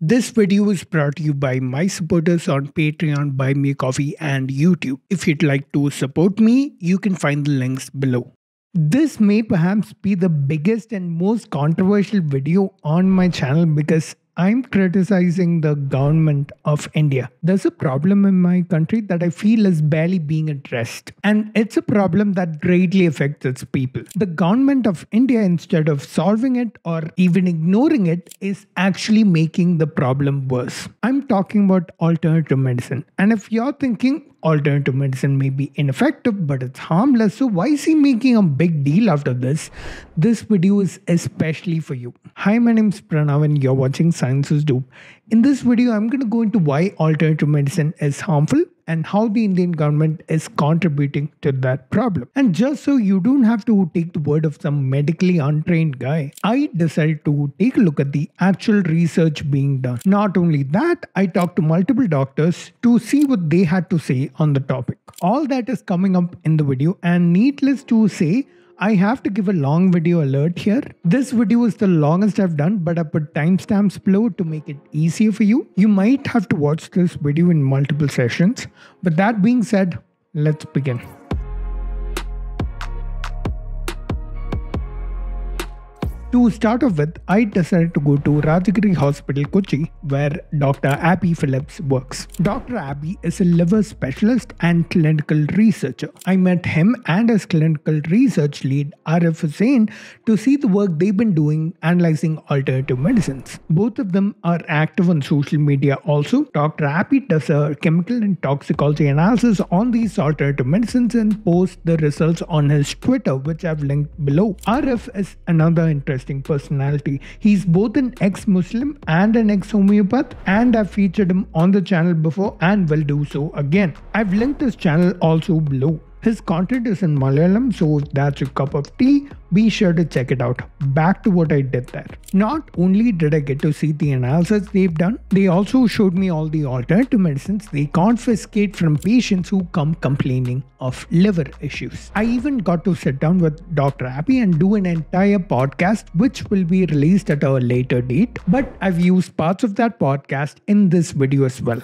This video is brought to you by my supporters on Patreon, Buy Me Coffee, and YouTube. If you'd like to support me, you can find the links below. This may perhaps be the biggest and most controversial video on my channel because I'm criticizing the government of India. There's a problem in my country that I feel is barely being addressed, and it's a problem that greatly affects its people. The government of India, instead of solving it or even ignoring it, is actually making the problem worse. I'm talking about alternative medicine. And if you're thinking, alternative medicine may be ineffective, but it's harmless. So, why is he making a big deal of this? This video is especially for you. Hi, my name is Pranav, and you're watching Science is Dope. In this video, I'm going to go into why alternative medicine is harmful and how the Indian government is contributing to that problem. And just so you don't have to take the word of some medically untrained guy, I decided to take a look at the actual research being done. Not only that, I talked to multiple doctors to see what they had to say on the topic. All that is coming up in the video, and needless to say, I have to give a long video alert here. This video is the longest I've done, but I put timestamps below to make it easier for you. You might have to watch this video in multiple sessions. But that being said, let's begin. To start off with, I decided to go to Rajagiri Hospital, Kochi, where Dr. Abby Phillips works. Dr. Abby is a liver specialist and clinical researcher. I met him and his clinical research lead, Arif Hussain, to see the work they've been doing analyzing alternative medicines. Both of them are active on social media also. Dr. Abby does a chemical and toxicology analysis on these alternative medicines and posts the results on his Twitter, which I've linked below. Arif is another interesting interesting personality. He's both an ex Muslim and an ex homeopath, and I've featured him on the channel before and will do so again. I've linked his channel also below. His content is in Malayalam, so if that's your cup of tea, be sure to check it out. Back to what I did there. Not only did I get to see the analysis they've done, they also showed me all the alternative medicines they confiscate from patients who come complaining of liver issues. I even got to sit down with Dr. Abby and do an entire podcast, which will be released at a later date, but I've used parts of that podcast in this video as well.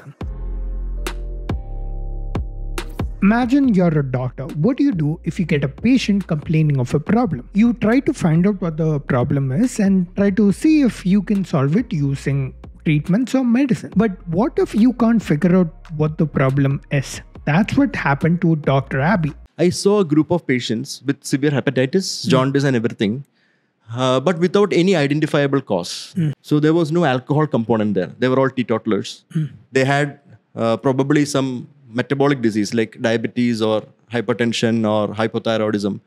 Imagine you're a doctor. What do you do if you get a patient complaining of a problem? You try to find out what the problem is and try to see if you can solve it using treatments or medicine. But what if you can't figure out what the problem is? That's what happened to Dr. Abby. I saw a group of patients with severe hepatitis, jaundice, and everything, uh, but without any identifiable cause. Mm. So there was no alcohol component there. They were all teetotalers. Mm. They had uh, probably some metabolic disease like diabetes or hypertension or hypothyroidism.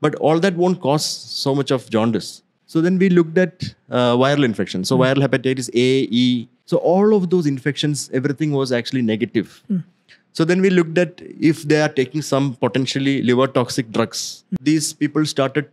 But all that won't cause so much of jaundice. So then we looked at uh, viral infections. So mm. viral hepatitis A, E. So all of those infections, everything was actually negative. Mm. So then we looked at if they are taking some potentially liver toxic drugs. Mm. These people started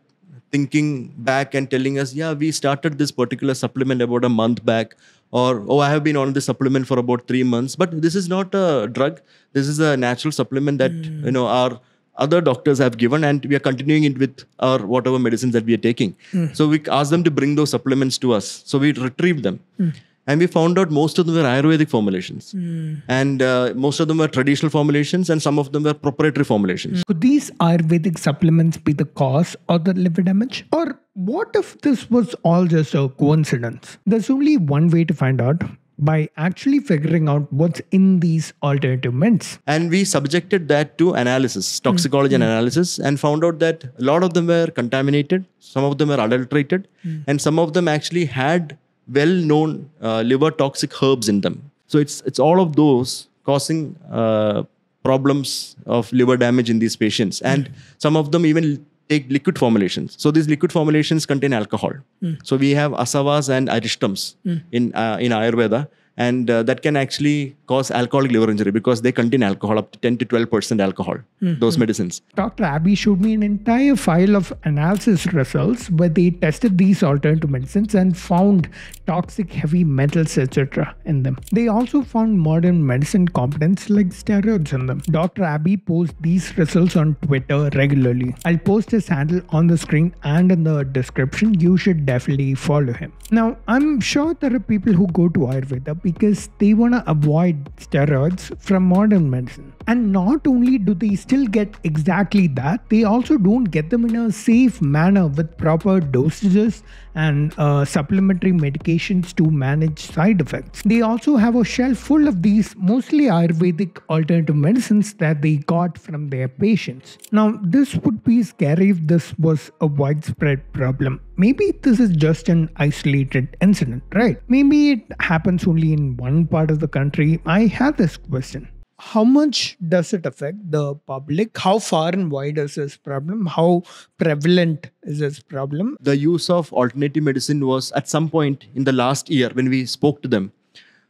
thinking back and telling us, yeah, we started this particular supplement about a month back or oh i have been on this supplement for about 3 months but this is not a drug this is a natural supplement that mm. you know our other doctors have given and we are continuing it with our whatever medicines that we are taking mm. so we asked them to bring those supplements to us so we retrieved them mm. And we found out most of them were ayurvedic formulations mm. and uh, most of them were traditional formulations and some of them were proprietary formulations could these ayurvedic supplements be the cause of the liver damage or what if this was all just a coincidence? There's only one way to find out by actually figuring out what's in these alternative mints. And we subjected that to analysis, toxicology mm-hmm. analysis, and found out that a lot of them were contaminated, some of them were adulterated, mm. and some of them actually had well-known uh, liver toxic herbs in them. So it's it's all of those causing uh, problems of liver damage in these patients, and mm. some of them even take liquid formulations. So these liquid formulations contain alcohol. Mm. So we have asavas and arishtams mm. in uh, in Ayurveda. And uh, that can actually cause alcoholic liver injury because they contain alcohol up to 10 to 12 percent alcohol those medicines Dr. Abby showed me an entire file of analysis results where they tested these alternative medicines and found toxic heavy metals, etc., in them. They also found modern medicine components like steroids in them. Dr. Abby posts these results on Twitter regularly. I'll post his handle on the screen and in the description. You should definitely follow him. Now, I'm sure there are people who go to Ayurveda because they want to avoid steroids from modern medicine. And not only do they still get exactly that, they also don't get them in a safe manner with proper dosages and uh, supplementary medications to manage side effects. They also have a shelf full of these mostly Ayurvedic alternative medicines that they got from their patients. Now, this would be scary if this was a widespread problem. Maybe this is just an isolated incident, right? Maybe it happens only in one part of the country. I have this question how much does it affect the public? How far and wide is this problem? How prevalent is this problem? The use of alternative medicine was at some point in the last year when we spoke to them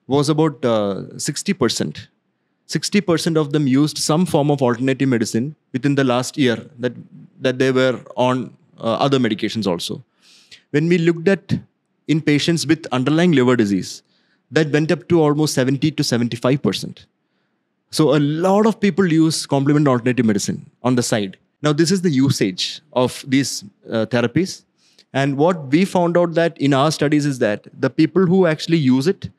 was about uh, 60% 60% of them used some form of alternative medicine within the last year that that they were on uh, other medications also. When we looked at in patients with underlying liver disease that went up to almost 70 to 75% so a lot of people use complement alternative medicine on the side. Now this is the usage of these uh, therapies, and what we found out that in our studies is that the people who actually use it,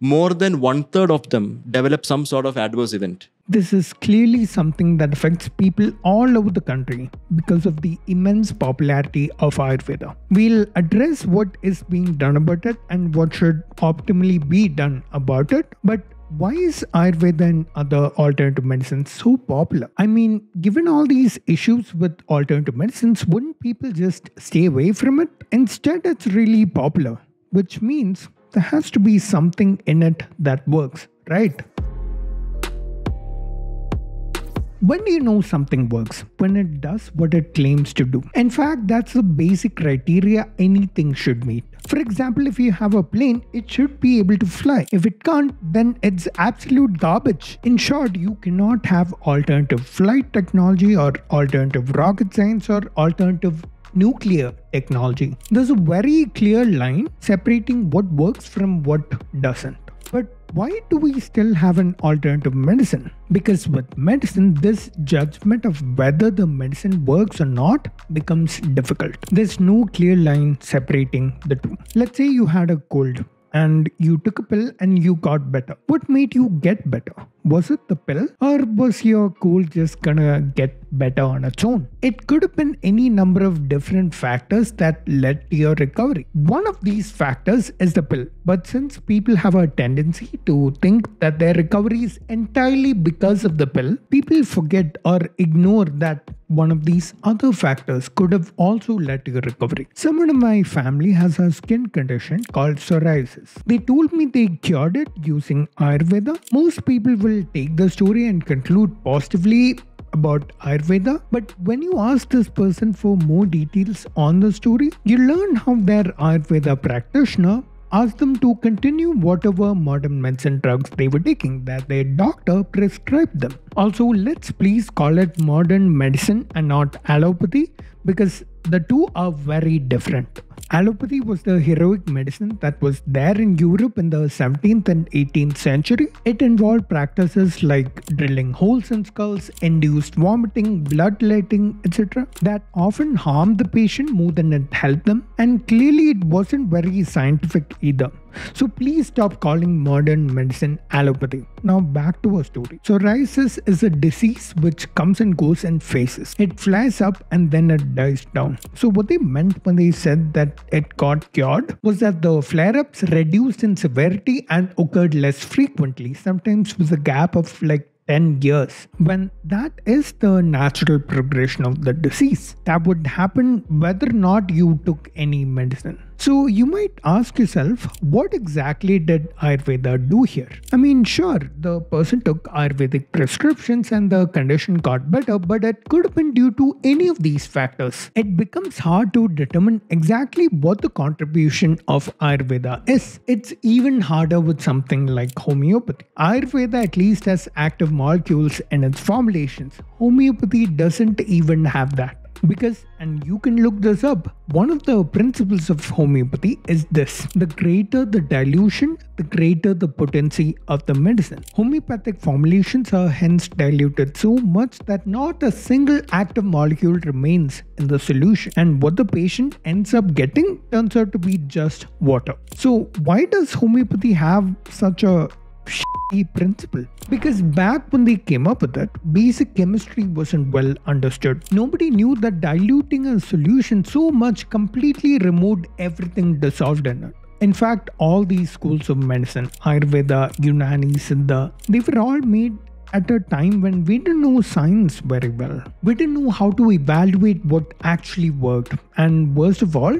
more than one third of them develop some sort of adverse event. This is clearly something that affects people all over the country because of the immense popularity of Ayurveda. We'll address what is being done about it and what should optimally be done about it, but why is Ayurveda and other alternative medicines so popular? I mean, given all these issues with alternative medicines, wouldn't people just stay away from it? Instead, it's really popular, which means there has to be something in it that works, right? When do you know something works? When it does what it claims to do. In fact, that's the basic criteria anything should meet. For example, if you have a plane, it should be able to fly. If it can't, then it's absolute garbage. In short, you cannot have alternative flight technology or alternative rocket science or alternative nuclear technology. There's a very clear line separating what works from what doesn't. But why do we still have an alternative medicine? Because with medicine, this judgment of whether the medicine works or not becomes difficult. There's no clear line separating the two. Let's say you had a cold and you took a pill and you got better. What made you get better? Was it the pill or was your cold just gonna get better on its own? It could have been any number of different factors that led to your recovery. One of these factors is the pill, but since people have a tendency to think that their recovery is entirely because of the pill, people forget or ignore that one of these other factors could have also led to your recovery. Someone in my family has a skin condition called psoriasis. They told me they cured it using Ayurveda. Most people will take the story and conclude positively about Ayurveda, but when you ask this person for more details on the story, you learn how their Ayurveda practitioner asked them to continue whatever modern medicine drugs they were taking that their doctor prescribed them. Also, let's please call it modern medicine and not allopathy because the two are very different. Allopathy was the heroic medicine that was there in Europe in the 17th and 18th century. It involved practices like drilling holes in skulls, induced vomiting, bloodletting, etc., that often harmed the patient more than it helped them, and clearly it wasn't very scientific either. So please stop calling modern medicine allopathy. Now back to our story. So psoriasis is a disease which comes and goes in phases. It flares up and then it dies down. So what they meant when they said that it got cured was that the flare-ups reduced in severity and occurred less frequently, sometimes with a gap of like 10 years when that is the natural progression of the disease that would happen whether or not you took any medicine So you might ask yourself, what exactly did Ayurveda do here? I mean, sure, the person took Ayurvedic prescriptions and the condition got better, but it could have been due to any of these factors. It becomes hard to determine exactly what the contribution of Ayurveda is. It's even harder with something like homeopathy. Ayurveda at least has active molecules in its formulations. Homeopathy doesn't even have that because and you can look this up one of the principles of homeopathy is this the greater the dilution the greater the potency of the medicine. Homeopathic formulations are hence diluted so much that not a single active molecule remains in the solution. And what the patient ends up getting turns out to be just water. So why does homeopathy have such a principle. Because back when they came up with it basic chemistry wasn't well understood. Nobody knew that diluting a solution so much completely removed everything dissolved in it. In fact all these schools of medicine ayurveda unani siddha they were all made at a time when we didn't know science very well. We didn't know how to evaluate what actually worked. And worst of all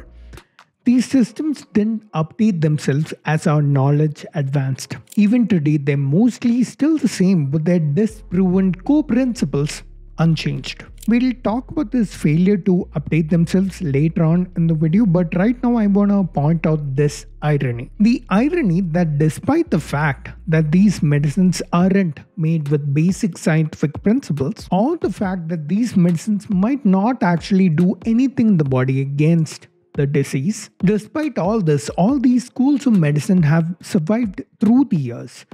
these systems didn't update themselves as our knowledge advanced. Even today, they're mostly still the same with their disproven core principles unchanged. We'll talk about this failure to update themselves later on in the video, but right now I want to point out this irony. The irony that despite the fact that these medicines aren't made with basic scientific principles, or the fact that these medicines might not actually do anything in the body against the disease. Despite all this, all these schools of medicine have survived through the years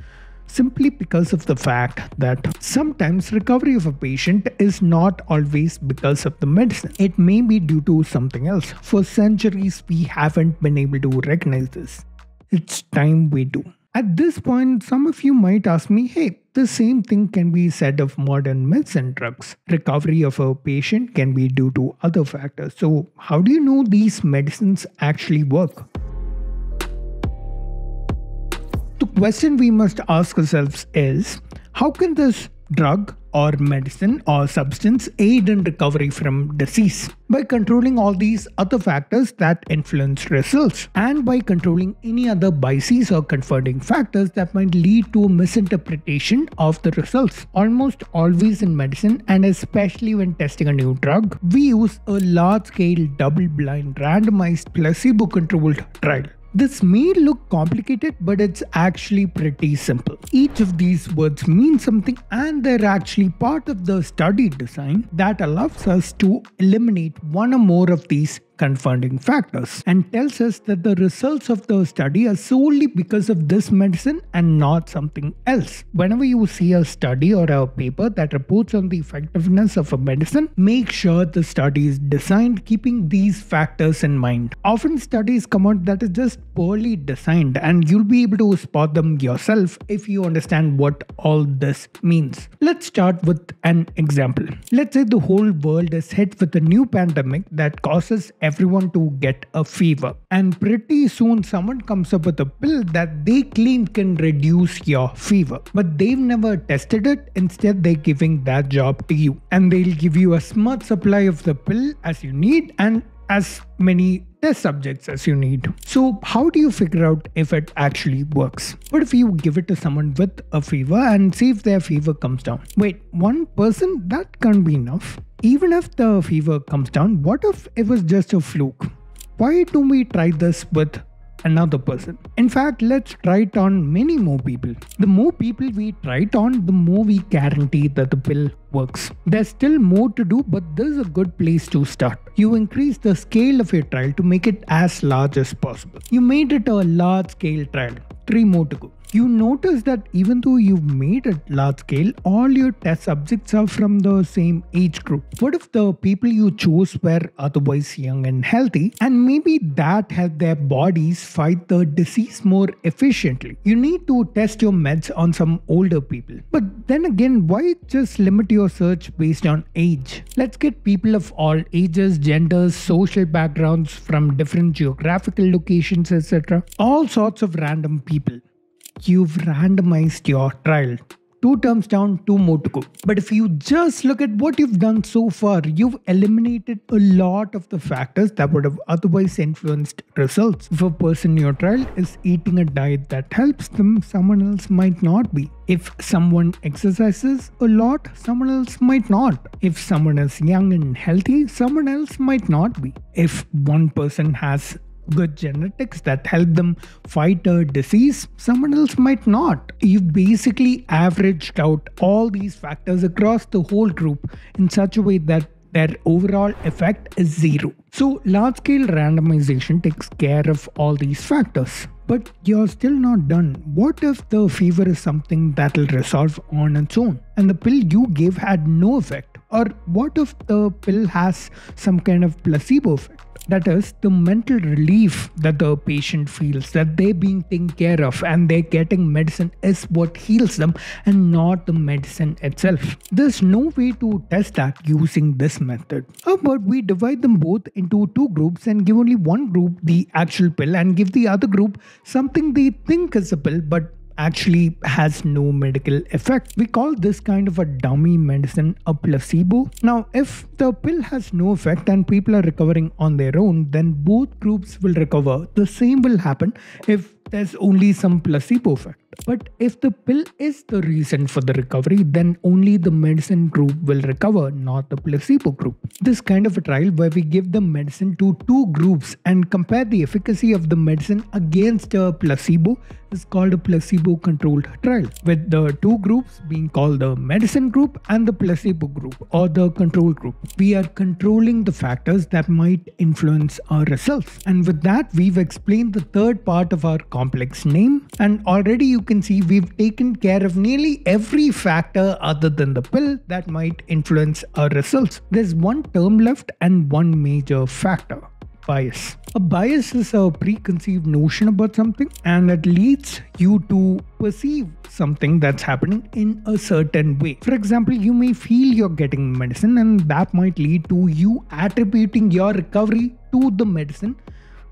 simply because of the fact that sometimes recovery of a patient is not always because of the medicine. It may be due to something else. For centuries, we haven't been able to recognize this. It's time we do. At this point, some of you might ask me, hey, the same thing can be said of modern medicine drugs. Recovery of a patient can be due to other factors. So, how do you know these medicines actually work? The question we must ask ourselves is how can this drug or medicine or substance aid in recovery from disease by controlling all these other factors that influence results and by controlling any other biases or confounding factors that might lead to a misinterpretation of the results. Almost always in medicine and especially when testing a new drug, we use a large scale double blind randomized placebo controlled trial. This may look complicated, but it's actually pretty simple. Each of these words means something and they're actually part of the study design that allows us to eliminate one or more of these confounding factors and tells us that the results of the study are solely because of this medicine and not something else. Whenever you see a study or a paper that reports on the effectiveness of a medicine, make sure the study is designed keeping these factors in mind. Often studies come out that is just poorly designed and you'll be able to spot them yourself if you understand what all this means. Let's start with an example. Let's say the whole world is hit with a new pandemic that causes everyone to get a fever. And pretty soon, someone comes up with a pill that they claim can reduce your fever. But they've never tested it. Instead, they're giving that job to you. And they'll give you a smart supply of the pill as you need and as many test subjects as you need. So, how do you figure out if it actually works? What if you give it to someone with a fever and see if their fever comes down? Wait, one person? That can't be enough. Even if the fever comes down, what if it was just a fluke? Why don't we try this with another person. In fact, let's try it on many more people. The more people we try it on, the more we guarantee that the pill works. There's still more to do, but this is a good place to start. You increase the scale of your trial to make it as large as possible. You made it a large scale trial. Three more to go you notice that even though you've made it large scale, all your test subjects are from the same age group. What if the people you chose were otherwise young and healthy, and maybe that helped their bodies fight the disease more efficiently? You need to test your meds on some older people. But then again, why just limit your search based on age? Let's get people of all ages, genders, social backgrounds from different geographical locations, etc. All sorts of random people you've randomized your trial Two terms down, two more to go. But if you just look at what you've done so far, you've eliminated a lot of the factors that would have otherwise influenced results. If a person in your trial is eating a diet that helps them, someone else might not be. If someone exercises a lot, someone else might not. If someone is young and healthy, someone else might not be. If one person has good genetics that help them fight a disease, someone else might not. You've basically averaged out all these factors across the whole group in such a way that their overall effect is zero. So, large scale randomization takes care of all these factors. But you're still not done. What if the fever is something that'll resolve on its own and the pill you gave had no effect? Or what if the pill has some kind of placebo effect? That is the mental relief that the patient feels that they're being taken care of and they're getting medicine is what heals them and not the medicine itself. There's no way to test that using this method. Oh, How about we divide them both into two groups and give only one group the actual pill and give the other group something they think is a pill but actually has no medical effect. We call this kind of a dummy medicine a placebo. Now, if the pill has no effect and people are recovering on their own, then both groups will recover. The same will happen if there's only some placebo effect. But if the pill is the reason for the recovery, then only the medicine group will recover, not the placebo group. This kind of a trial where we give the medicine to two groups and compare the efficacy of the medicine against a placebo is called a placebo controlled trial, with the two groups being called the medicine group and the placebo group or the control group. We are controlling the factors that might influence our results. And with that, we've explained the third part of our complex name, and already you can see we've taken care of nearly every factor other than the pill that might influence our results. There's one term left and one major factor bias. A bias is a preconceived notion about something and it leads you to perceive something that's happening in a certain way. For example, you may feel you're getting medicine and that might lead to you attributing your recovery to the medicine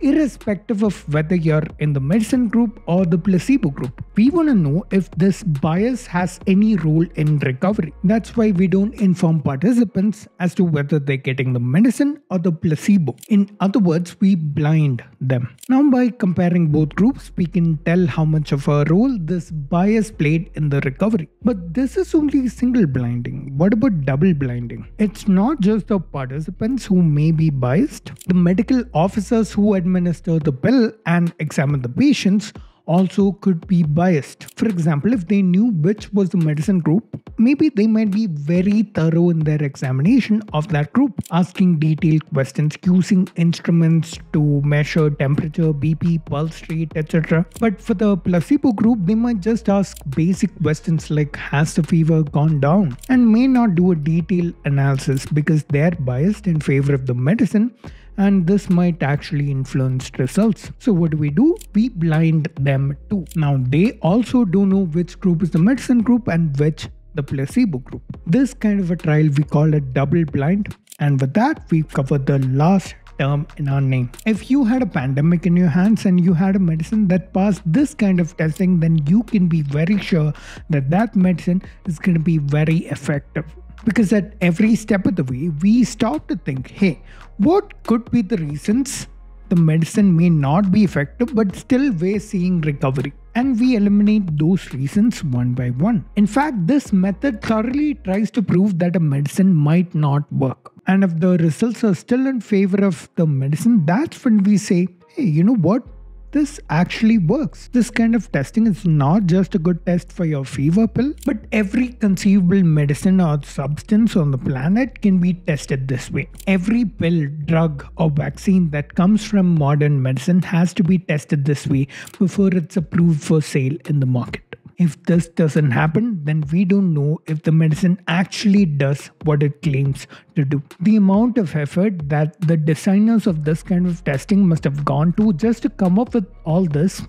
irrespective of whether you're in the medicine group or the placebo group. We want to know if this bias has any role in recovery. That's why we don't inform participants as to whether they're getting the medicine or the placebo. In other words, we blind them. Now, by comparing both groups, we can tell how much of a role this bias played in the recovery. But this is only single blinding. What about double blinding? It's not just the participants who may be biased, the medical officers who administer the pill and examine the patients also could be biased. For example, if they knew which was the medicine group, maybe they might be very thorough in their examination of that group, asking detailed questions, using instruments to measure temperature, BP, pulse rate, etc. But for the placebo group, they might just ask basic questions like Has the fever gone down? and may not do a detailed analysis because they're biased in favor of the medicine and this might actually influence results. So what do we do? We blind them too. Now they also don't know which group is the medicine group and which the placebo group. This kind of a trial we call a double blind and with that we've covered the last term in our name. If you had a pandemic in your hands and you had a medicine that passed this kind of testing, then you can be very sure that that medicine is going to be very effective. Because at every step of the way, we stop to think hey, what could be the reasons the medicine may not be effective, but still we're seeing recovery? And we eliminate those reasons one by one. In fact, this method thoroughly tries to prove that a medicine might not work. And if the results are still in favor of the medicine, that's when we say, hey, you know what? This actually works. This kind of testing is not just a good test for your fever pill, but every conceivable medicine or substance on the planet can be tested this way. Every pill, drug, or vaccine that comes from modern medicine has to be tested this way before it's approved for sale in the market. If this doesn't happen, then we don't know if the medicine actually does what it claims to do. The amount of effort that the designers of this kind of testing must have gone to just to come up with all this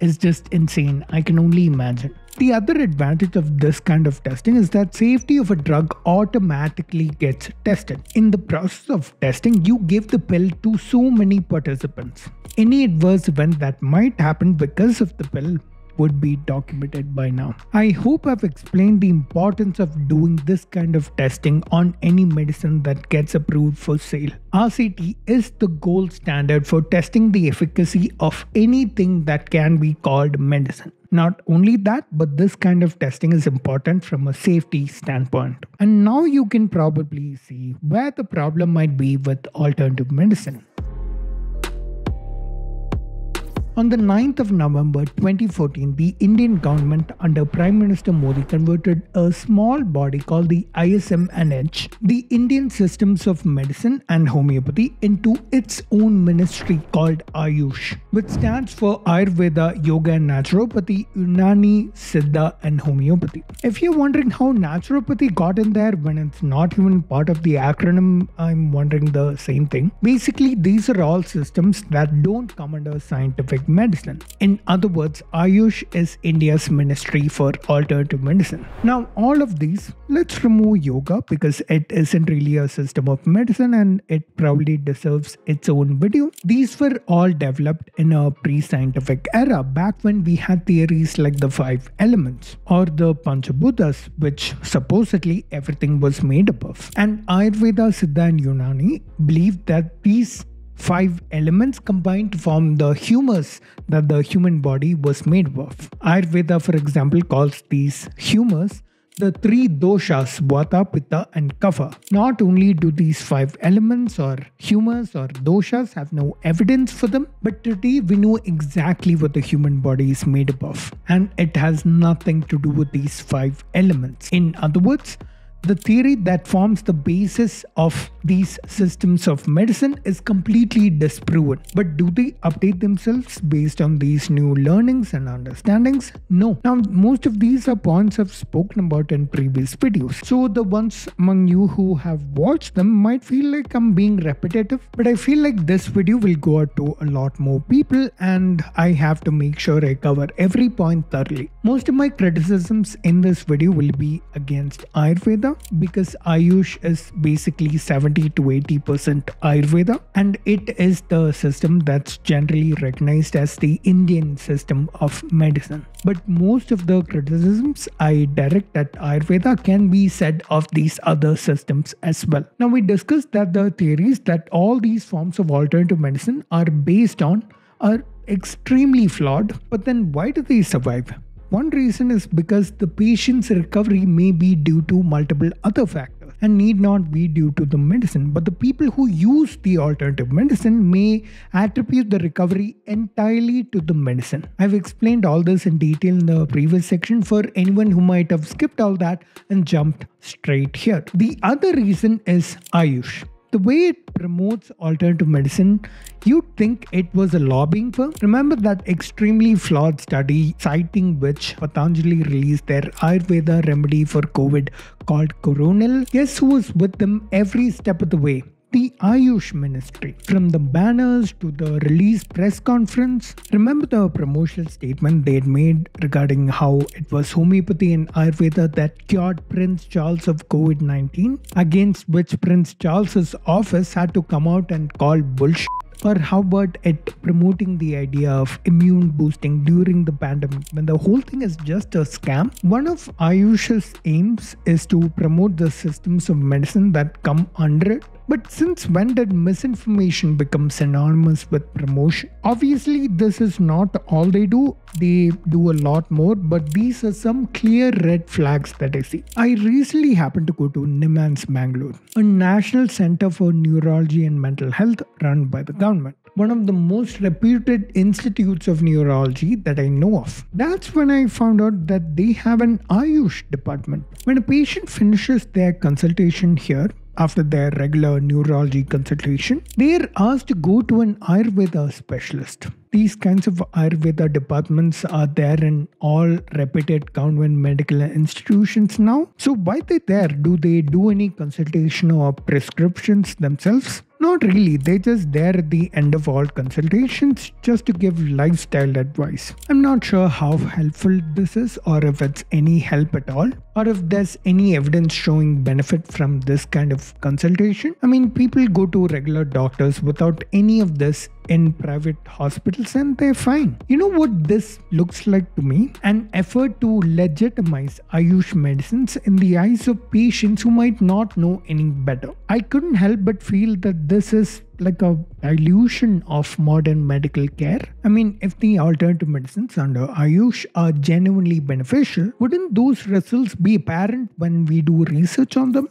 is just insane. I can only imagine. The other advantage of this kind of testing is that safety of a drug automatically gets tested. In the process of testing, you give the pill to so many participants. Any adverse event that might happen because of the pill would be documented by now. I hope I've explained the importance of doing this kind of testing on any medicine that gets approved for sale. RCT is the gold standard for testing the efficacy of anything that can be called medicine. Not only that, but this kind of testing is important from a safety standpoint. And now you can probably see where the problem might be with alternative medicine. On the 9th of November 2014, the Indian government under Prime Minister Modi converted a small body called the ISMNH, the Indian Systems of Medicine and Homeopathy, into its own ministry called Ayush, which stands for Ayurveda, Yoga and Naturopathy, Unani, Siddha and Homeopathy. If you're wondering how naturopathy got in there when it's not even part of the acronym, I'm wondering the same thing. Basically, these are all systems that don't come under scientific medicine. In other words, Ayush is India's ministry for alternative medicine. Now, all of these, let's remove yoga because it isn't really a system of medicine and it probably deserves its own video. These were all developed in a pre scientific era back when we had theories like the five elements or the Panchabhutas, which supposedly everything was made up of. And Ayurveda, Siddha, and Unani believed that these five elements combined to form the humors that the human body was made of. Ayurveda, for example, calls these humors the three doshas, Vata, Pitta, and Kapha. Not only do these five elements or humors or doshas have no evidence for them, but today we know exactly what the human body is made up of. And it has nothing to do with these five elements. In other words, the theory that forms the basis of these systems of medicine is completely disproven. But do they update themselves based on these new learnings and understandings? No. Now, most of these are points I've spoken about in previous videos. So, the ones among you who have watched them might feel like I'm being repetitive, but I feel like this video will go out to a lot more people and I have to make sure I cover every point thoroughly. Most of my criticisms in this video will be against Ayurveda because Ayush is basically 70 to 80% Ayurveda and it is the system that's generally recognized as the Indian system of medicine. But most of the criticisms I direct at Ayurveda can be said of these other systems as well. Now, we discussed that the theories that all these forms of alternative medicine are based on are extremely flawed, but then why do they survive? One reason is because the patient's recovery may be due to multiple other factors and need not be due to the medicine. But the people who use the alternative medicine may attribute the recovery entirely to the medicine. I've explained all this in detail in the previous section for anyone who might have skipped all that and jumped straight here. The other reason is Ayush the way it promotes alternative medicine, you'd think it was a lobbying firm. Remember that extremely flawed study citing which Patanjali released their Ayurveda remedy for COVID called Coronil? Guess who was with them every step of the way? The Ayush Ministry. From the banners to the release press conference, remember the promotional statement they had made regarding how it was homeopathy and Ayurveda that cured Prince Charles of COVID 19, against which Prince Charles's office had to come out and call bullshit or how about it promoting the idea of immune boosting during the pandemic when the whole thing is just a scam? One of Ayush's aims is to promote the systems of medicine that come under it. But since when did misinformation become synonymous with promotion? Obviously, this is not all they do. They do a lot more, but these are some clear red flags that I see. I recently happened to go to NIMHANS Bangalore, a national center for neurology and mental health run by the government one of the most reputed institutes of neurology that I know of. That's when I found out that they have an Ayush department. When a patient finishes their consultation here, after their regular neurology consultation, they are asked to go to an Ayurveda specialist. These kinds of Ayurveda departments are there in all reputed government medical institutions now. So, why they there? Do they do any consultation or prescriptions themselves? Not really, they just there at the end of all consultations just to give lifestyle advice. I'm not sure how helpful this is or if it's any help at all, or if there's any evidence showing benefit from this kind of consultation. I mean, people go to regular doctors without any of this in private hospitals and they're fine. You know what this looks like to me? An effort to legitimize Ayush medicines in the eyes of patients who might not know any better. I couldn't help but feel that this is like a dilution of modern medical care. I mean, if the alternative medicines under Ayush are genuinely beneficial, wouldn't those results be apparent when we do research on them?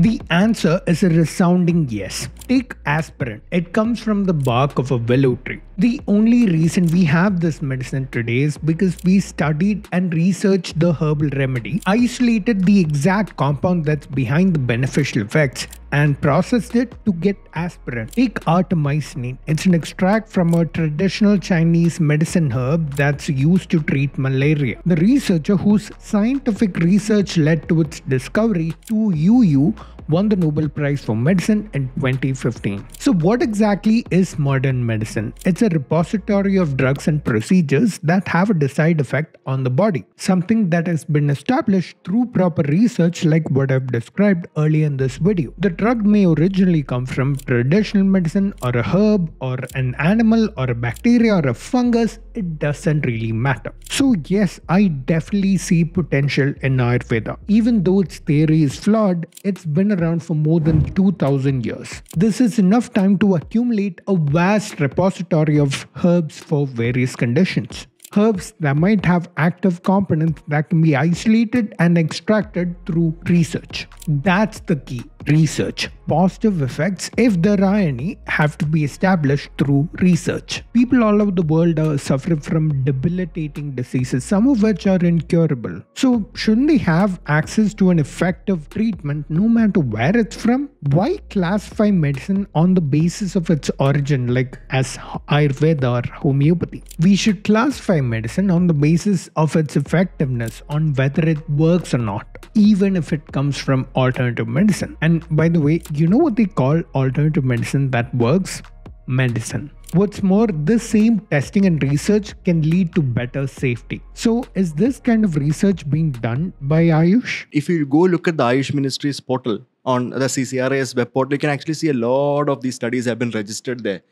The answer is a resounding yes. Take aspirin. It comes from the bark of a willow tree. The only reason we have this medicine today is because we studied and researched the herbal remedy, isolated the exact compound that's behind the beneficial effects, and processed it to get aspirin. Take artemisinin. It's an extract from a traditional Chinese medicine herb that's used to treat malaria. The researcher whose scientific research led to its discovery, Tu Youyou, won the Nobel Prize for Medicine in 2015. So, what exactly is modern medicine? It's a repository of drugs and procedures that have a desired effect on the body, something that has been established through proper research, like what I've described earlier in this video. The drug may originally come from traditional medicine, or a herb, or an animal, or a bacteria, or a fungus. It doesn't really matter. So, yes, I definitely see potential in Ayurveda. Even though its theory is flawed, it's been around for more than 2000 years. This is enough time to accumulate a vast repository of herbs for various conditions. Herbs that might have active components that can be isolated and extracted through research. That's the key research. Positive effects, if there are any, have to be established through research. People all over the world are suffering from debilitating diseases, some of which are incurable. So, shouldn't they have access to an effective treatment no matter where it's from? Why classify medicine on the basis of its origin, like as Ayurveda or homeopathy? We should classify medicine on the basis of its effectiveness, on whether it works or not, even if it comes from alternative medicine. And by the way, you know what they call alternative medicine that works? Medicine. What's more, this same testing and research can lead to better safety. So, is this kind of research being done by Ayush? If you go look at the Ayush Ministry's portal on the CCRAS web portal, you can actually see a lot of these studies have been registered there.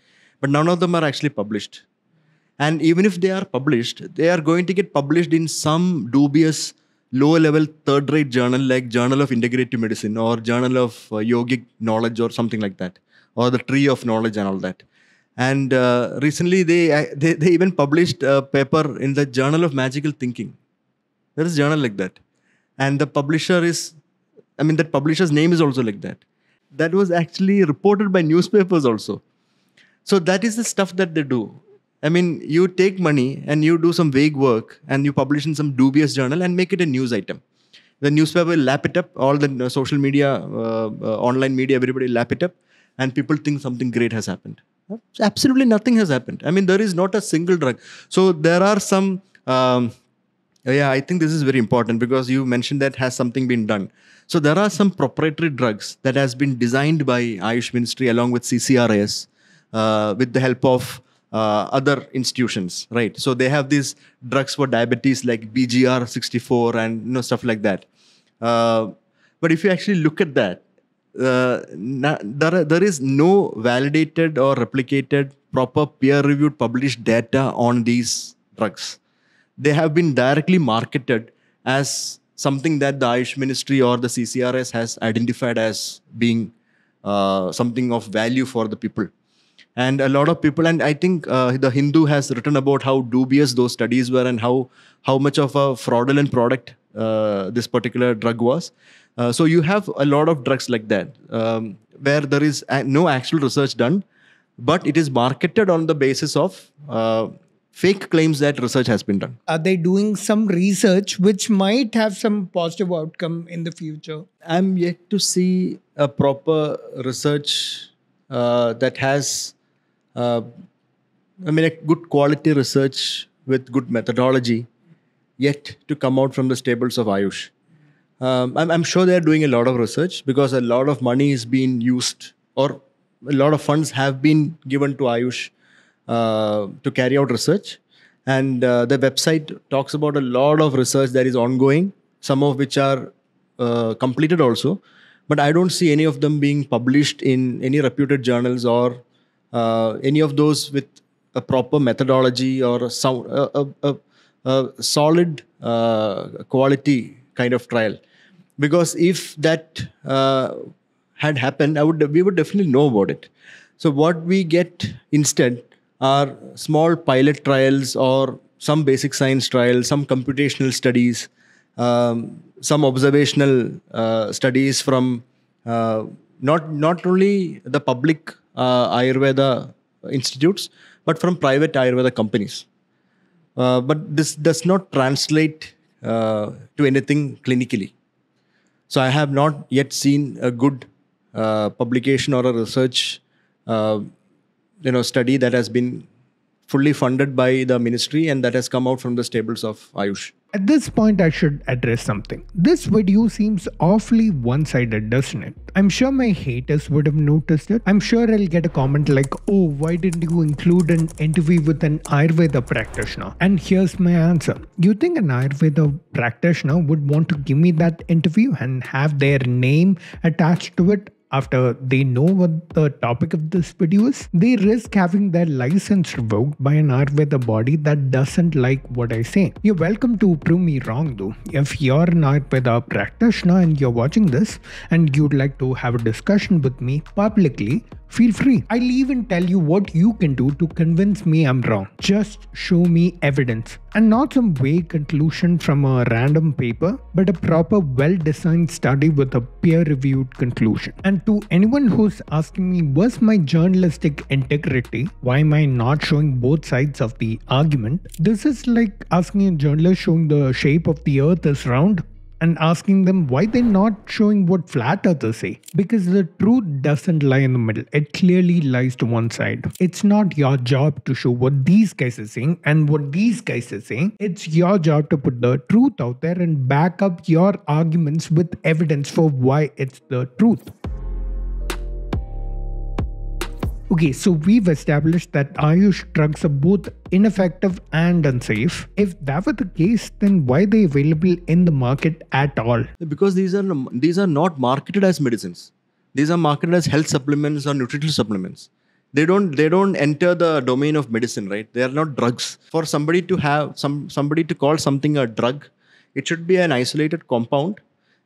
But none of them are actually published. And even if they are published, they are going to get published in some dubious low level third rate journal like Journal of Integrative Medicine or Journal of uh, Yogic Knowledge or something like that, or the Tree of Knowledge and all that. And uh, recently, they, uh, they they even published a paper in the Journal of Magical Thinking. There is a journal like that, and the publisher is, I mean, that publisher's name is also like that. That was actually reported by newspapers also. So that is the stuff that they do. I mean, you take money and you do some vague work and you publish in some dubious journal and make it a news item. The newspaper will lap it up, all the uh, social media, uh, uh, online media, everybody lap it up, and people think something great has happened. Absolutely nothing has happened. I mean, there is not a single drug. So there are some. Um, yeah, I think this is very important because you mentioned that has something been done. So there are some proprietary drugs that has been designed by Ayush Ministry along with CCRAS uh, with the help of uh, other institutions, right? So they have these drugs for diabetes like BGR64 and you know stuff like that. Uh, but if you actually look at that, uh, na- there, are, there is no validated or replicated proper peer-reviewed published data on these drugs. They have been directly marketed as something that the Ayush Ministry or the CCRAS has identified as being uh, something of value for the people and a lot of people and i think uh, the hindu has written about how dubious those studies were and how how much of a fraudulent product uh, this particular drug was. Uh, so you have a lot of drugs like that um, where there is no actual research done but it is marketed on the basis of uh, fake claims that research has been done. Are they doing some research which might have some positive outcome in the future? I'm yet to see a proper research uh, that has uh, I mean, a good quality research with good methodology yet to come out from the stables of Ayush. Um, I'm, I'm, sure they're doing a lot of research because a lot of money is being used or a lot of funds have been given to Ayush uh, to carry out research. and uh, the website talks about a lot of research that is ongoing, some of which are uh, completed also. But I don't see any of them being published in any reputed journals or uh, any of those with a proper methodology or a, sound, a, a, a solid uh, quality kind of trial. Because if that uh, had happened, I would we would definitely know about it. So what we get instead are small pilot trials or some basic science trials, some computational studies, um, some observational uh, studies from uh, not not only the public Ayurveda institutes, but from private Ayurveda companies. Uh, but this does not translate uh, to anything clinically. So I have not yet seen a good uh, publication or a research, uh, you know, study that has been fully funded by the ministry and that has come out from the stables of Ayush. At this point, I should address something. This video seems awfully one sided, doesn't it? I'm sure my haters would have noticed it. I'm sure I'll get a comment like, oh, why didn't you include an interview with an Ayurveda practitioner? And here's my answer. You think an Ayurveda practitioner would want to give me that interview and have their name attached to it? After they know what the topic of this video is, they risk having their license revoked by an Ayurveda body that doesn't like what I say. You're welcome to prove me wrong though. If you're an Ayurveda practitioner and you're watching this and you'd like to have a discussion with me publicly, Feel free. I'll even tell you what you can do to convince me I'm wrong. Just show me evidence. And not some vague conclusion from a random paper, but a proper well designed study with a peer reviewed conclusion. And to anyone who's asking me, was my journalistic integrity? Why am I not showing both sides of the argument? This is like asking a journalist showing the shape of the earth is round and asking them why they're not showing what flat earthers say. Because the truth doesn't lie in the middle, it clearly lies to one side. It's not your job to show what these guys are saying and what these guys are saying. It's your job to put the truth out there and back up your arguments with evidence for why it's the truth. Okay, so we've established that Ayush drugs are both ineffective and unsafe. If that were the case, then why are they available in the market at all? Because these are these are not marketed as medicines. These are marketed as health supplements or nutritional supplements. They don't they don't enter the domain of medicine, right? They are not drugs. For somebody to have some somebody to call something a drug, it should be an isolated compound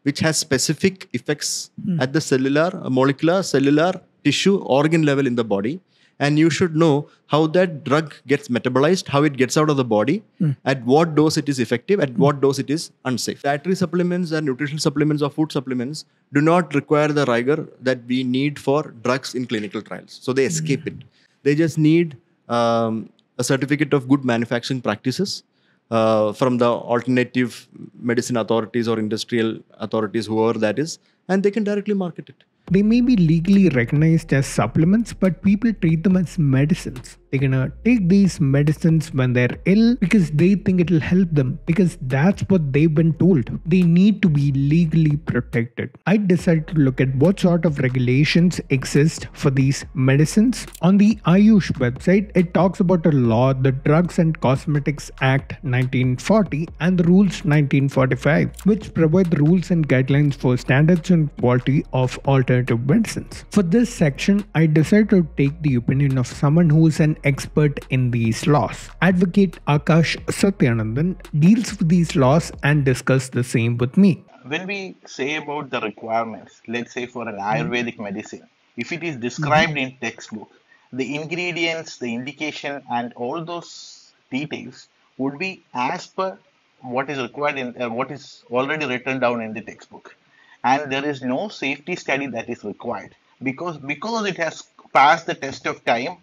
which has specific effects mm. at the cellular, molecular, cellular, tissue organ level in the body and you should know how that drug gets metabolized how it gets out of the body mm. at what dose it is effective at mm. what dose it is unsafe dietary supplements and nutritional supplements or food supplements do not require the rigor that we need for drugs in clinical trials so they escape mm. it they just need um, a certificate of good manufacturing practices uh, from the alternative medicine authorities or industrial authorities whoever that is and they can directly market it they may be legally recognized as supplements, but people treat them as medicines. They're gonna take these medicines when they're ill because they think it'll help them because that's what they've been told. They need to be legally protected. I decided to look at what sort of regulations exist for these medicines. On the Ayush website, it talks about a law, the Drugs and Cosmetics Act 1940 and the Rules 1945, which provide the rules and guidelines for standards and quality of alternative medicines. For this section, I decided to take the opinion of someone who is an expert in these laws. Advocate Akash Satyanandan deals with these laws and discuss the same with me. When we say about the requirements, let's say for an Ayurvedic medicine, if it is described mm-hmm. in textbook, the ingredients, the indication, and all those details would be as per what is required in uh, what is already written down in the textbook and there is no safety study that is required because because it has passed the test of time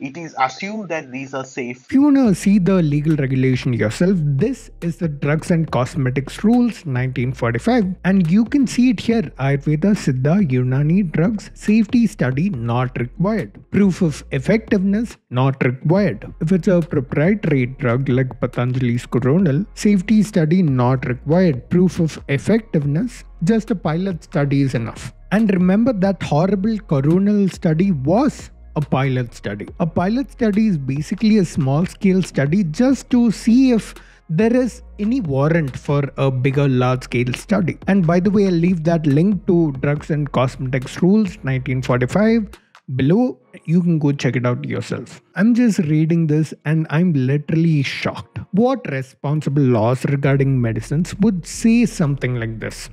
it is assumed that these are safe. If you want to see the legal regulation yourself, this is the Drugs and Cosmetics Rules 1945, and you can see it here Ayurveda, Siddha, Unani drugs, safety study not required. Proof of effectiveness not required. If it's a proprietary drug like Patanjali's Coronil, safety study not required. Proof of effectiveness, just a pilot study is enough. And remember that horrible Coronil study was a pilot study. A pilot study is basically a small scale study just to see if there is any warrant for a bigger large scale study. And by the way, I'll leave that link to Drugs and Cosmetics Rules 1945 below. You can go check it out yourself. I'm just reading this and I'm literally shocked. What responsible laws regarding medicines would say something like this?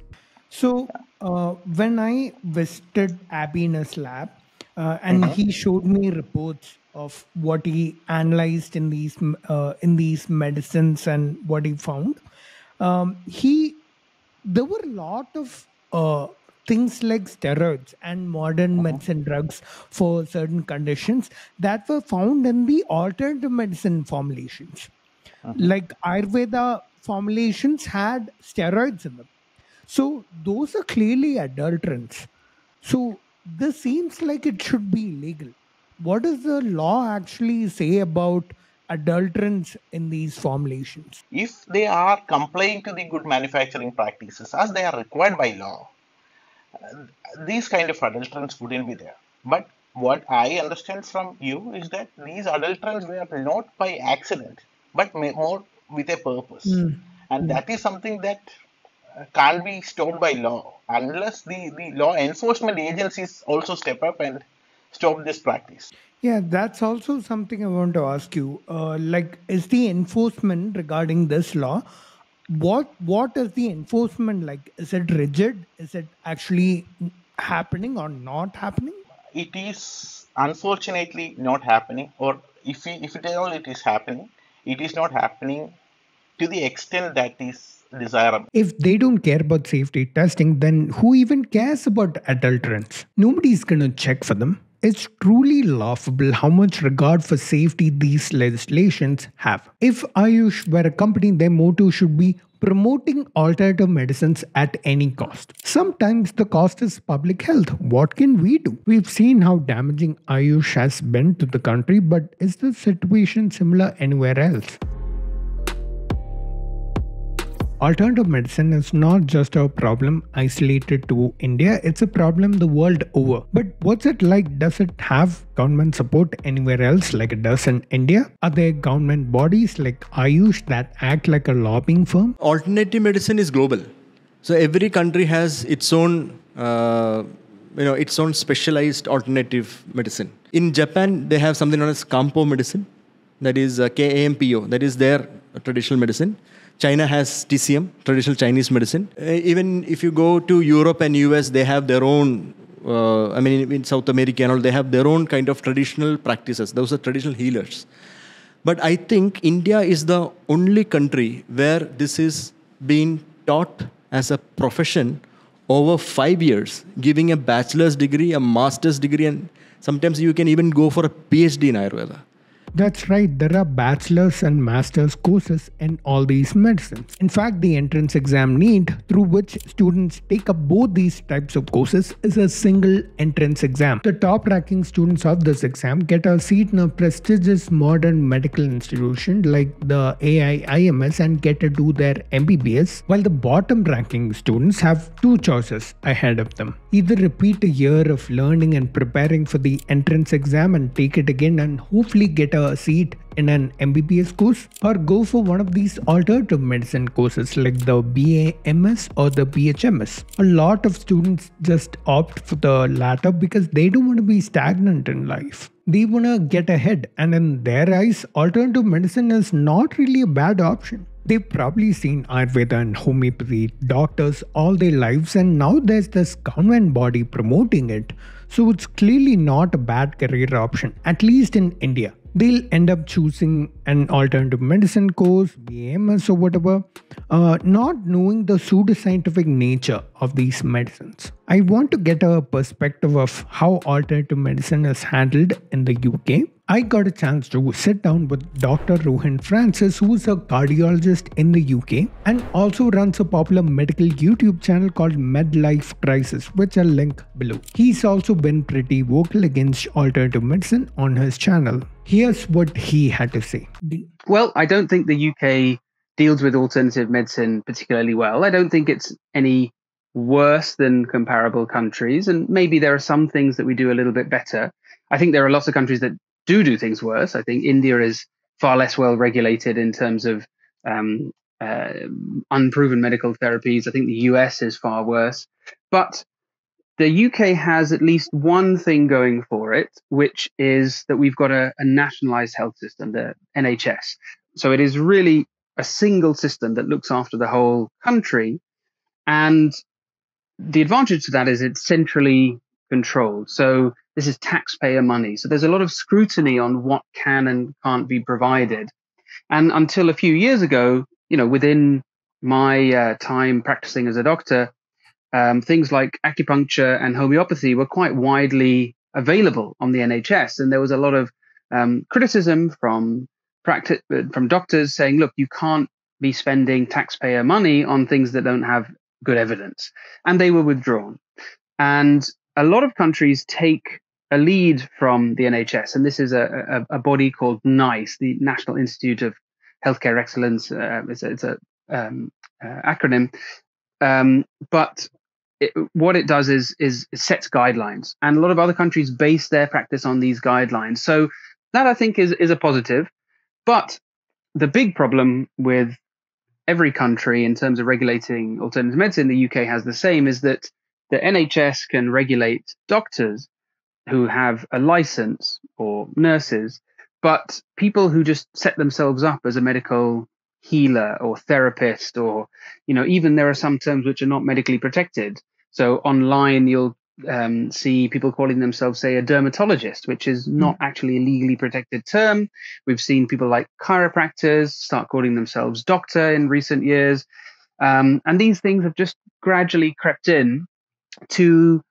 So, uh, when I visited Abby lab, uh, and he showed me reports of what he analyzed in these uh, in these medicines and what he found. Um, he there were a lot of uh, things like steroids and modern medicine drugs for certain conditions that were found in the alternative medicine formulations. Like Ayurveda formulations had steroids in them. So those are clearly adulterants. So this seems like it should be illegal. What does the law actually say about adulterants in these formulations? If they are complying to the good manufacturing practices as they are required by law, uh, these kind of adulterants wouldn't be there. But what I understand from you is that these adulterants were not by accident, but more with a purpose. And that is something that can't be stopped by law unless the, the law enforcement agencies also step up and stop this practice. Yeah, that's also something I want to ask you. Uh, like, is the enforcement regarding this law? What what is the enforcement like? Is it rigid? Is it actually happening or not happening? It is unfortunately not happening, or if, we, if it is all it is happening, it is not happening to the extent that is desirable. If they don't care about safety testing, then who even cares about adulterants? Nobody's gonna check for them. It's truly laughable how much regard for safety these legislations have. If Ayush were a company, their motto should be promoting alternative medicines at any cost. Sometimes the cost is public health. What can we do? We've seen how damaging Ayush has been to the country, but is the situation similar anywhere else? Alternative medicine is not just a problem isolated to India, it's a problem the world over. But what's it like? Does it have government support anywhere else like it does in India? Are there government bodies like Ayush that act like a lobbying firm? Alternative medicine is global. So every country has its own, uh, you know, its own specialized alternative medicine. In Japan, they have something known as Kampo medicine, that is uh, KAMPO, that is their traditional medicine. China has TCM, traditional Chinese medicine. Uh, even if you go to Europe and US, they have their own. Uh, I mean, in South America and all, they have their own kind of traditional practices. Those are traditional healers. But I think India is the only country where this is being taught as a profession over five years, giving a bachelor's degree, a master's degree, and sometimes you can even go for a PhD in Ayurveda. That's right, there are bachelor's and master's courses in all these medicines. In fact, the entrance exam NEET, through which students take up both these types of courses, is a single entrance exam. The top ranking students of this exam get a seat in a prestigious modern medical institution like the AIIMS and get to do their MBBS, while the bottom ranking students have two choices ahead of them. Either repeat a year of learning and preparing for the entrance exam and take it again and hopefully get a seat in an MBBS course or go for one of these alternative medicine courses like the BAMS or the BHMS. A lot of students just opt for the latter because they don't want to be stagnant in life. They want to get ahead, and in their eyes, alternative medicine is not really a bad option. They've probably seen Ayurveda and homeopathy doctors all their lives, and now there's this government body promoting it. So it's clearly not a bad career option, at least in India. They'll end up choosing an alternative medicine course, BAMS or whatever, uh, not knowing the pseudoscientific nature of these medicines. I want to get a perspective of how alternative medicine is handled in the UK. I got a chance to sit down with Dr. Rohin Francis, who is a cardiologist in the UK and also runs a popular medical YouTube channel called MedLife Crisis, which I'll link below. He's also been pretty vocal against alternative medicine on his channel. Here's what he had to say. Well, I don't think the UK deals with alternative medicine particularly well. I don't think it's any worse than comparable countries, and maybe there are some things that we do a little bit better. I think there are lots of countries that do do things worse. I think India is far less well regulated in terms of um, uh, unproven medical therapies. I think the US is far worse. But the UK has at least one thing going for it, which is that we've got a, a nationalized health system, the NHS. So it is really a single system that looks after the whole country. And the advantage to that is it's centrally controlled. So this is taxpayer money. So there's a lot of scrutiny on what can and can't be provided. And until a few years ago, you know, within my uh, time practicing as a doctor, um, things like acupuncture and homeopathy were quite widely available on the NHS, and there was a lot of um, criticism from practice from doctors saying, "Look, you can't be spending taxpayer money on things that don't have good evidence," and they were withdrawn. And a lot of countries take a lead from the NHS, and this is a, a, a body called NICE, the National Institute of Healthcare Excellence. Uh, it's a, it's a um, uh, acronym, um, but it, what it does is, is it sets guidelines, and a lot of other countries base their practice on these guidelines. So that I think is is a positive. But the big problem with every country in terms of regulating alternative medicine, the UK has the same, is that the NHS can regulate doctors who have a license or nurses, but people who just set themselves up as a medical healer or therapist, or, you know, even there are some terms which are not medically protected. So online, you'll um, see people calling themselves, say, a dermatologist, which is hmm. not actually a legally protected term. We've seen people like chiropractors start calling themselves doctor in recent years. Um, and these things have just gradually crept in to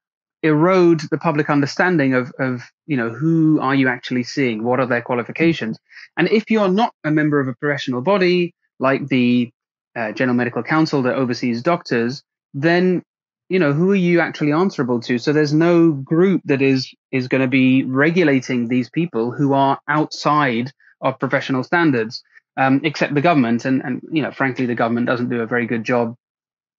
erode the public understanding of, of you know who are you actually seeing what are their qualifications and if you're not a member of a professional body like the uh, general medical council that oversees doctors then you know who are you actually answerable to? So there's no group that is is going to be regulating these people who are outside of professional standards um, except the government. And and you know frankly the government doesn't do a very good job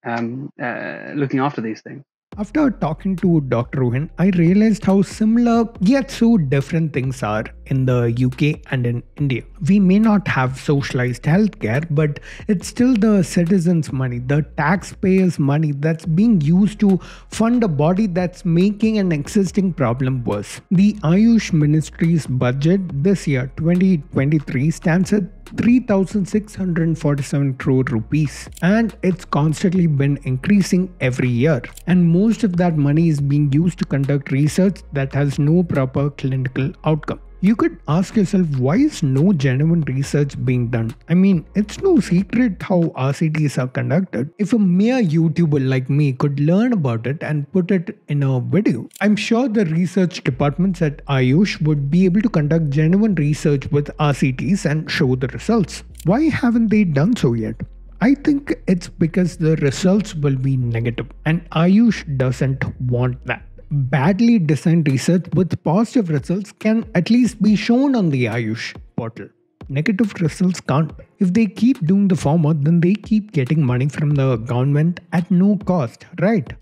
um, uh, looking after these things. After talking to Dr. Rohin, I realized how similar yet so different things are in the UK and in India. We may not have socialized healthcare, but it's still the citizens' money, the taxpayers' money that's being used to fund a body that's making an existing problem worse. The Ayush Ministry's budget this year, 2023, stands at 3647 crore rupees and it's constantly been increasing every year and most of that money is being used to conduct research that has no proper clinical outcome you could ask yourself why is no genuine research being done? I mean, it's no secret how RCTs are conducted. If a mere YouTuber like me could learn about it and put it in a video, I'm sure the research departments at Ayush would be able to conduct genuine research with RCTs and show the results. Why haven't they done so yet? I think it's because the results will be negative and Ayush doesn't want that badly designed research with positive results can at least be shown on the Ayush portal. Negative results can't. If they keep doing the former, then they keep getting money from the government at no cost, right?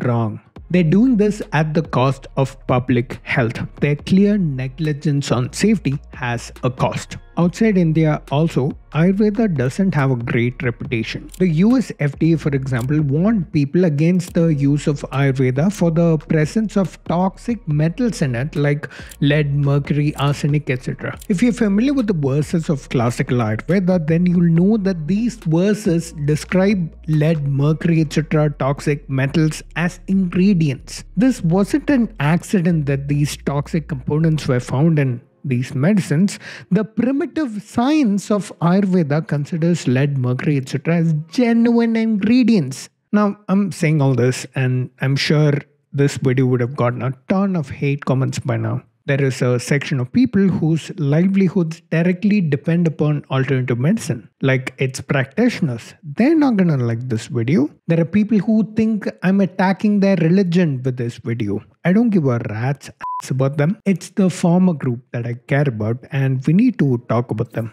Wrong. They're doing this at the cost of public health. Their clear negligence on safety has a cost. Outside India, also, Ayurveda doesn't have a great reputation. The US FDA, for example, warned people against the use of Ayurveda for the presence of toxic metals in it, like lead, mercury, arsenic, etc. If you're familiar with the verses of classical Ayurveda, then you'll know that these verses describe lead, mercury, etc., toxic metals as ingredients. This wasn't an accident that these toxic components were found in these medicines, the primitive science of Ayurveda considers lead, mercury, etc. as genuine ingredients. Now, I'm saying all this, and I'm sure this video would have gotten a ton of hate comments by now there is a section of people whose livelihoods directly depend upon alternative medicine, like its practitioners. They're not gonna like this video. There are people who think I'm attacking their religion with this video. I don't give a rat's ass about them. It's the former group that I care about, and we need to talk about them.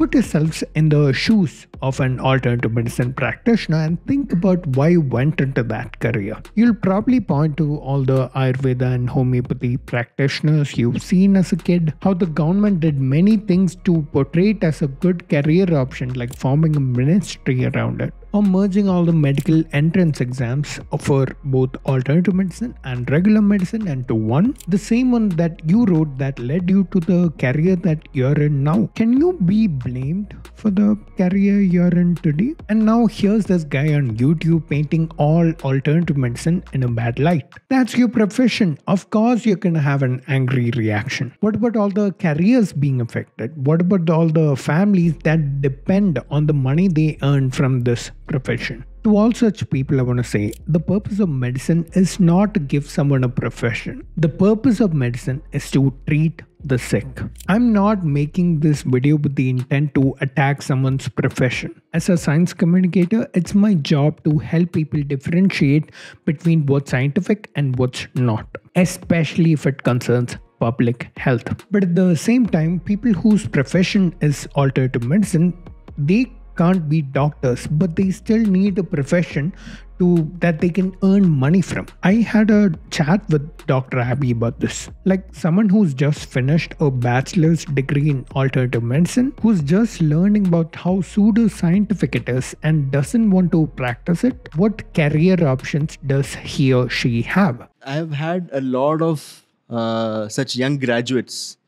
Put yourselves in the shoes of an alternative medicine practitioner and think about why you went into that career. You'll probably point to all the Ayurveda and homeopathy practitioners you've seen as a kid, how the government did many things to portray it as a good career option, like forming a ministry around it or merging all the medical entrance exams for both alternative medicine and regular medicine into one, the same one that you wrote that led you to the career that you're in now. Can you be blamed for the career you're in today? And now here's this guy on YouTube painting all alternative medicine in a bad light. That's your profession. Of course, you're gonna have an angry reaction. What about all the careers being affected? What about all the families that depend on the money they earn from this profession. To all such people, I want to say the purpose of medicine is not to give someone a profession. The purpose of medicine is to treat the sick. I'm not making this video with the intent to attack someone's profession. As a science communicator, it's my job to help people differentiate between what's scientific and what's not, especially if it concerns public health. But at the same time, people whose profession is alternative medicine, they can't be doctors, but they still need a profession to that they can earn money from. I had a chat with Dr. Abby about this. Like someone who's just finished a bachelor's degree in alternative medicine, who's just learning about how pseudoscientific it is and doesn't want to practice it, what career options does he or she have? I've had a lot of uh, such young graduates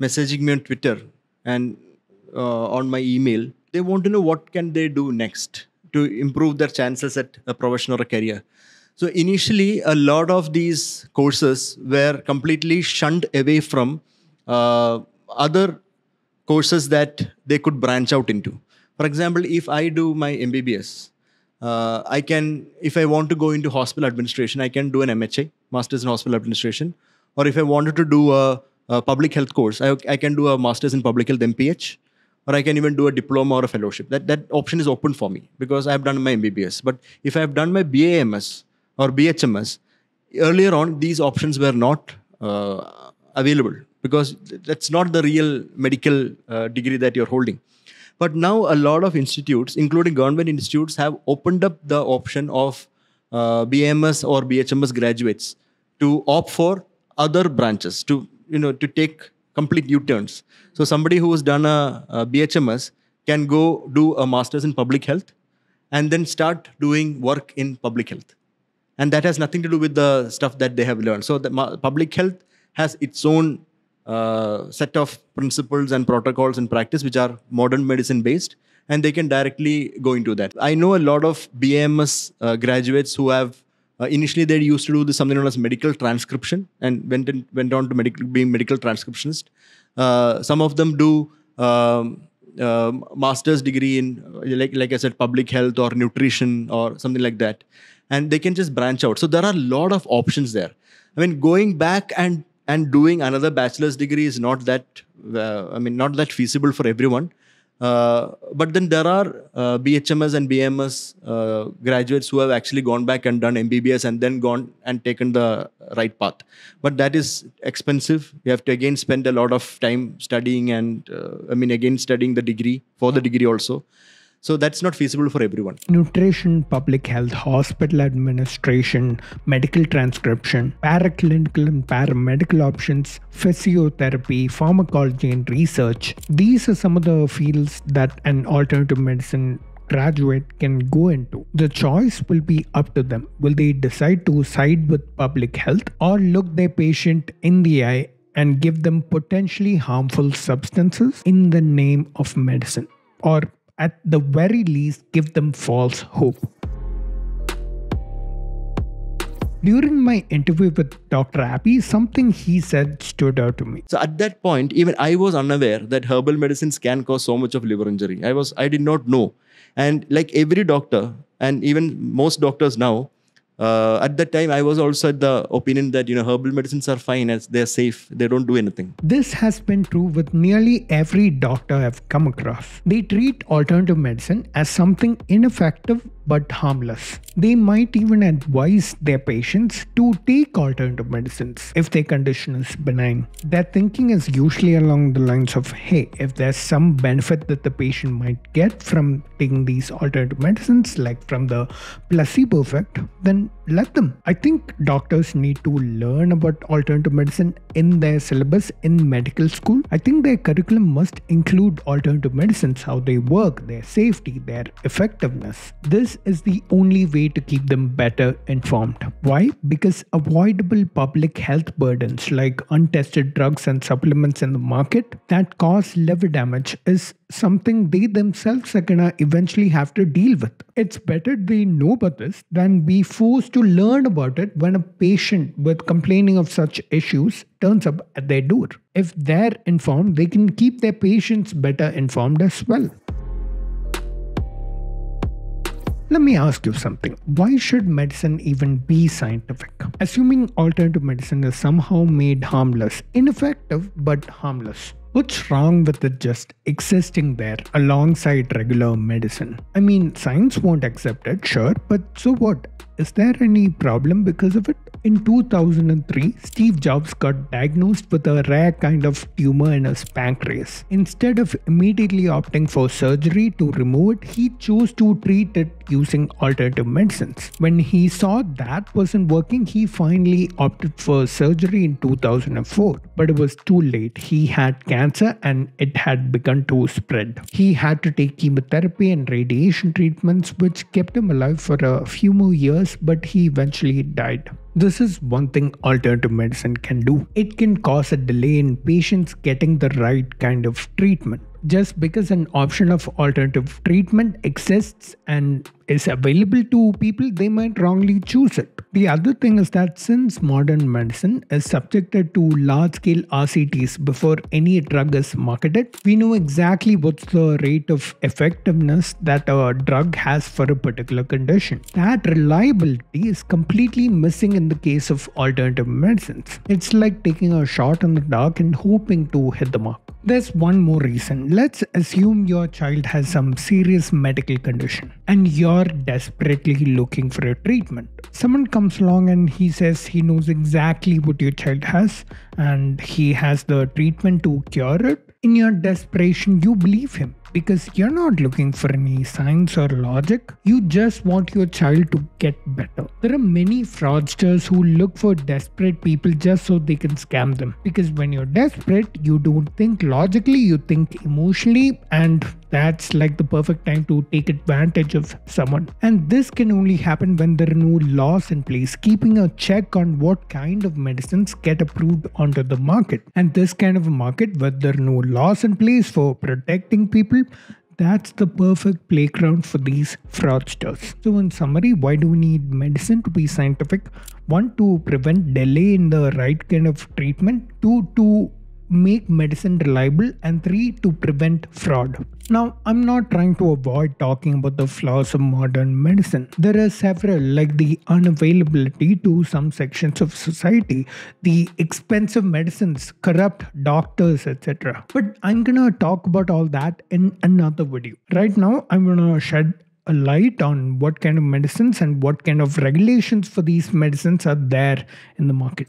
messaging me on Twitter and uh, on my email they want to know what can they do next to improve their chances at a profession or a career. So initially a lot of these courses were completely shunned away from uh, other courses that they could branch out into. For example if i do my mbbs uh, i can if i want to go into hospital administration i can do an mha masters in hospital administration. Or if i wanted to do a, a public health course I, I can do a masters in public health mph or I can even do a diploma or a fellowship. That that option is open for me because I have done my MBBS. But if I have done my BAMS or BHMS, earlier on these options were not uh, available because that's not the real medical uh, degree that you're holding. But now a lot of institutes, including government institutes, have opened up the option of uh, BMS or BHMS graduates to opt for other branches to you know to take complete U-turns. So somebody who has done a, a BHMS can go do a master's in public health and then start doing work in public health. And that has nothing to do with the stuff that they have learned. So the public health has its own uh, set of principles and protocols and practice which are modern medicine based and they can directly go into that. I know a lot of BMS uh, graduates who have uh, initially, they used to do this something known as medical transcription and went in, went on to medical being medical transcriptionist. Uh, some of them do um, uh, master's degree in like like I said, public health or nutrition or something like that, and they can just branch out. So there are a lot of options there. I mean, going back and and doing another bachelor's degree is not that uh, I mean not that feasible for everyone. Uh, but then there are uh, BHMS and BMS uh, graduates who have actually gone back and done MBBS and then gone and taken the right path. But that is expensive. You have to again spend a lot of time studying and, uh, I mean, again studying the degree for the degree also. So that's not feasible for everyone. Nutrition, public health, hospital administration, medical transcription, paraclinical and paramedical options, physiotherapy, pharmacology, and research. These are some of the fields that an alternative medicine graduate can go into. The choice will be up to them. Will they decide to side with public health or look their patient in the eye and give them potentially harmful substances in the name of medicine? Or at the very least, give them false hope. During my interview with Dr. Abby, something he said stood out to me. So at that point, even I was unaware that herbal medicines can cause so much of liver injury. I was I did not know. And like every doctor, and even most doctors now, uh, at that time, I was also at the opinion that you know herbal medicines are fine as they're safe. They don't do anything. This has been true with nearly every doctor I've come across. They treat alternative medicine as something ineffective but harmless. They might even advise their patients to take alternative medicines if their condition is benign. Their thinking is usually along the lines of hey, if there's some benefit that the patient might get from taking these alternative medicines, like from the placebo effect, then let them. I think doctors need to learn about alternative medicine in their syllabus in medical school. I think their curriculum must include alternative medicines, how they work, their safety, their effectiveness. This is the only way to keep them better informed. Why? Because avoidable public health burdens like untested drugs and supplements in the market that cause liver damage is something they themselves are gonna eventually have to deal with. It's better they know about this than be forced to learn about it when a patient with complaining of such issues turns up at their door. If they're informed, they can keep their patients better informed as well. Let me ask you something. Why should medicine even be scientific? Assuming alternative medicine is somehow made harmless, ineffective but harmless. What's wrong with it just existing there alongside regular medicine? I mean, science won't accept it, sure, but so what? Is there any problem because of it? In 2003, Steve Jobs got diagnosed with a rare kind of tumor in his pancreas. Instead of immediately opting for surgery to remove it, he chose to treat it using alternative medicines. When he saw that wasn't working, he finally opted for surgery in 2004. But it was too late. He had cancer and it had begun to spread. He had to take chemotherapy and radiation treatments, which kept him alive for a few more years, but he eventually died. This is one thing alternative medicine can do. It can cause a delay in patients getting the right kind of treatment. Just because an option of alternative treatment exists and is available to people, they might wrongly choose it. The other thing is that since modern medicine is subjected to large scale RCTs before any drug is marketed, we know exactly what's the rate of effectiveness that a drug has for a particular condition. That reliability is completely missing in the case of alternative medicines. It's like taking a shot in the dark and hoping to hit the mark. There's one more reason. Let's assume your child has some serious medical condition and you're desperately looking for a treatment. Someone comes along and he says he knows exactly what your child has and he has the treatment to cure it. In your desperation, you believe him because you're not looking for any science or logic. You just want your child to get better. There are many fraudsters who look for desperate people just so they can scam them. Because when you're desperate, you don't think logically, you think emotionally, and that's like the perfect time to take advantage of someone. And this can only happen when there are no laws in place, keeping a check on what kind of medicines get approved onto the market. And this kind of a market, where there are no laws in place for protecting people, that's the perfect playground for these fraudsters. So, in summary, why do we need medicine to be scientific? One, to prevent delay in the right kind of treatment. Two, to make medicine reliable and three to prevent fraud. Now i'm not trying to avoid talking about the flaws of modern medicine. There are several like the unavailability to some sections of society the expensive medicines corrupt doctors etc but i'm gonna talk about all that in another video. Right now i'm gonna shed a light on what kind of medicines and what kind of regulations for these medicines are there in the market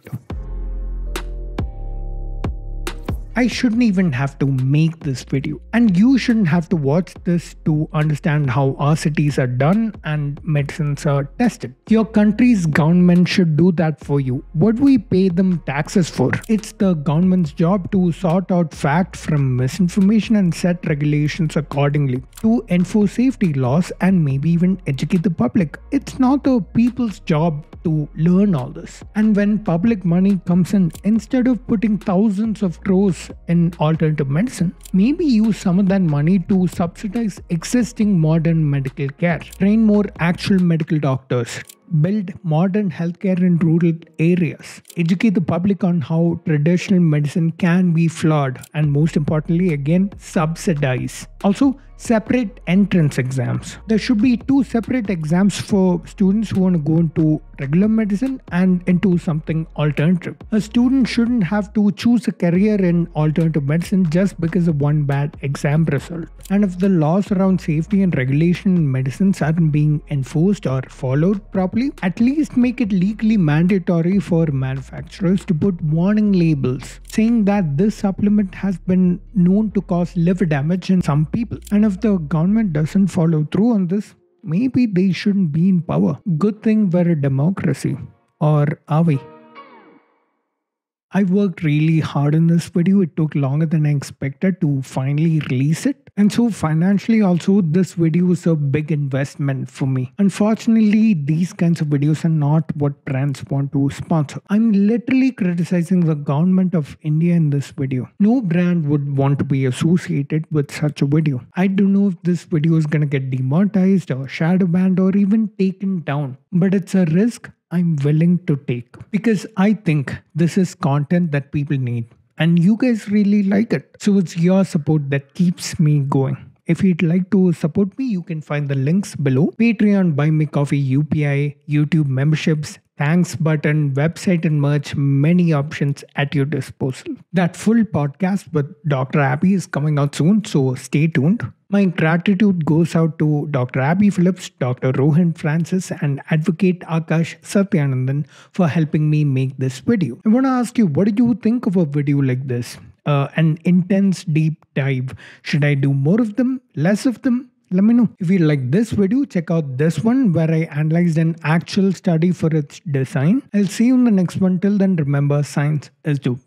I shouldn't even have to make this video. And you shouldn't have to watch this to understand how RCTs are done and medicines are tested. Your country's government should do that for you. What do we pay them taxes for? It's the government's job to sort out fact from misinformation and set regulations accordingly to enforce safety laws and maybe even educate the public. It's not the people's job to learn all this. And when public money comes in, instead of putting thousands of crores in alternative medicine, maybe use some of that money to subsidize existing modern medical care, train more actual medical doctors, build modern healthcare in rural areas, educate the public on how traditional medicine can be flawed, and most importantly, again, subsidize. Also, separate entrance exams. There should be two separate exams for students who want to go into regular medicine and into something alternative. A student shouldn't have to choose a career in alternative medicine just because of one bad exam result. And if the laws around safety and regulation in medicines aren't being enforced or followed properly, at least make it legally mandatory for manufacturers to put warning labels saying that this supplement has been known to cause liver damage in some people. And if the government doesn't follow through on this, maybe they shouldn't be in power. Good thing we're a democracy. Or are we? I worked really hard in this video. It took longer than I expected to finally release it. And so, financially, also, this video was a big investment for me. Unfortunately, these kinds of videos are not what brands want to sponsor. I'm literally criticizing the government of India in this video. No brand would want to be associated with such a video. I don't know if this video is going to get demonetized or shadow banned or even taken down, but it's a risk I'm willing to take because I think this is content that people need and you guys really like it. So it's your support that keeps me going. If you'd like to support me, you can find the links below Patreon, Buy Me Coffee, UPI, YouTube memberships, thanks button, website, and merch, many options at your disposal. That full podcast with Dr. Abby is coming out soon, so stay tuned. My gratitude goes out to Dr. Abby Phillips, Dr. Rohin Francis, and Advocate Akash Satyanandan for helping me make this video. I want to ask you, what do you think of a video like this? Uh, an intense deep dive. Should I do more of them? Less of them? Let me know. If you like this video, check out this one where I analyzed an actual study for its design. I'll see you in the next one. Till then, remember, science is dope.